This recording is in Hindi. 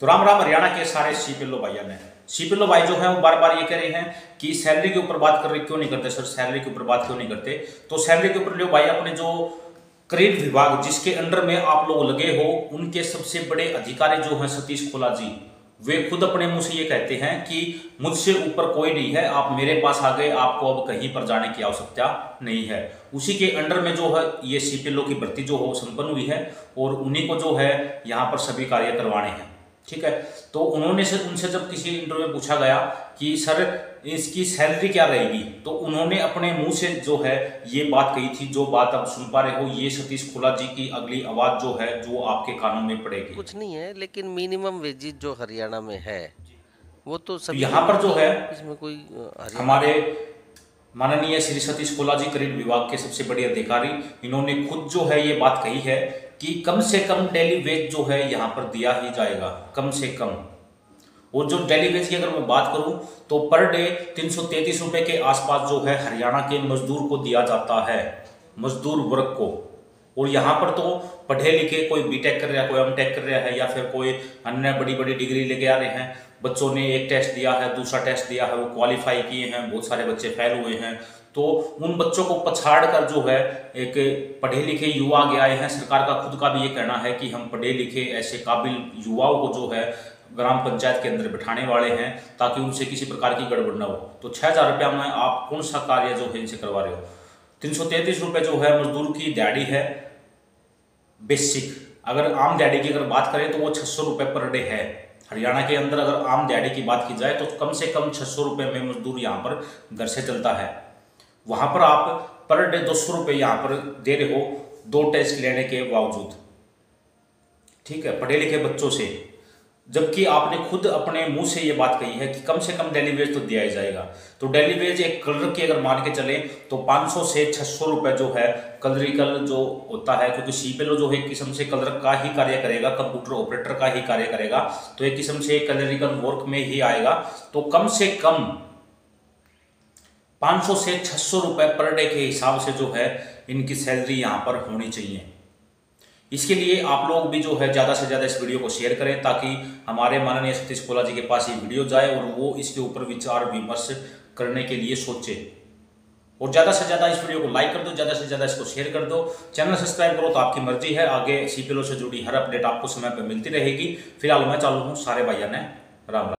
तो राम राम हरियाणा के सारे सीपिल्लो भाइया ने सीपिल्लो भाई जो है, वो बार बार ये कह रहे हैं कि सैलरी के ऊपर बात कर रहे क्यों नहीं करते, सर? सैलरी के ऊपर बात क्यों नहीं करते? तो सैलरी के ऊपर जो भाई अपने जो क्रेडिट विभाग जिसके अंडर में आप लोग लगे हो, उनके सबसे बड़े अधिकारी जो हैं, सतीश खोला जी, वे खुद अपने मुँह से ये कहते हैं कि मुझसे ऊपर कोई नहीं है, आप मेरे पास आ गए, आपको अब कहीं पर जाने की आवश्यकता नहीं है। उसी के अंडर में जो है, ये सीपीएलओ की भर्ती जो हो संपन्न हुई है और उन्हीं को जो है, यहाँ पर सभी कार्य करवाने हैं। ठीक है? तो उन्होंने से उनसे जब किसी इंटरव्यू में पूछा गया कि सर इसकी सैलरी क्या रहेगी? तो उन्होंने अपने मुँह से जो है ये बात कही थी जो बात आप सुन पा रहे हो ये सतीश खुला जी की अगली आवाज़ जो है जो आपके कानों में पड़ेगी। कुछ नहीं है लेकिन मिनिमम वेजेस जो हरियाणा में है वो तो सभी यहाँ पर जो है इसमें कोई हमारे माननीय श्री सतीश कोला जी करीब विभाग के सबसे बड़े अधिकारी इन्होंने खुद जो है ये बात कही है कि कम से कम डेली वेज जो है यहाँ पर दिया ही जाएगा, कम से कम। और जो डेली वेज की अगर मैं बात करूँ तो पर डे तीन सौ के आसपास जो है हरियाणा के मजदूर को दिया जाता है, मजदूर वर्ग को। और यहाँ पर तो पढ़े लिखे कोई बीटेक कर रहा है, कोई एम टेक कर रहा है या फिर कोई अन्य बड़ी बड़ी डिग्री लेके आ रहे हैं। बच्चों ने एक टेस्ट दिया है, दूसरा टेस्ट दिया है, वो क्वालिफाई किए हैं, बहुत सारे बच्चे फेल हुए हैं। तो उन बच्चों को पछाड़ कर जो है एक पढ़े लिखे युवा आगे आए हैं। सरकार का खुद का भी ये कहना है कि हम पढ़े लिखे ऐसे काबिल युवाओं को जो है ग्राम पंचायत के अंदर बिठाने वाले हैं, ताकि उनसे किसी प्रकार की गड़बड़ ना हो। तो छः हज़ार रुपया में आप कौन सा कार्य जो है इनसे करवा रहे हो? तीन सौ तैंतीस रुपये जो है मजदूर की दिहाड़ी है, बेसिक। अगर आम दिहाड़ी की अगर बात करें तो वो छः सौ रुपये पर डे है। हरियाणा के अंदर अगर आम दिहाड़ी की बात की जाए तो कम से कम छः सौ रुपये में मजदूर यहाँ पर घर से चलता है। वहाँ पर आप पर डे दो सौ रुपये यहाँ पर दे रहे हो, दो टेस्ट लेने के बावजूद। ठीक है, पढ़े लिखे बच्चों से। जबकि आपने खुद अपने मुँह से ये बात कही है कि कम से कम डेली वेज तो दिया ही जाएगा। तो डेली वेज एक कलर की अगर मान के चले तो 500 से 600 रुपए जो है कलरिकल जो होता है, क्योंकि सीपेलो जो है, एक किस्म से कलर का ही कार्य करेगा कंप्यूटर ऑपरेटर का ही कार्य करेगा तो एक किस्म से कलरिकल वर्क में ही आएगा। तो कम से कम 500 से 600 रुपए पर डे के हिसाब से जो है, इनकी सैलरी यहाँ पर होनी चाहिए। इसके लिए आप लोग भी जो है ज़्यादा से ज़्यादा इस वीडियो को शेयर करें ताकि हमारे माननीय सतीश कोला जी के पास ये वीडियो जाए और वो इसके ऊपर विचार विमर्श करने के लिए सोचे। और ज़्यादा से ज़्यादा इस वीडियो को लाइक कर दो, ज़्यादा से ज़्यादा इसको शेयर कर दो। चैनल सब्सक्राइब करो तो आपकी मर्ज़ी है। आगे सीपीएलओ से जुड़ी हर अपडेट आपको समय पर मिलती रहेगी। फ़िलहाल मैं चालू हूँ। सारे भाइया ने राम।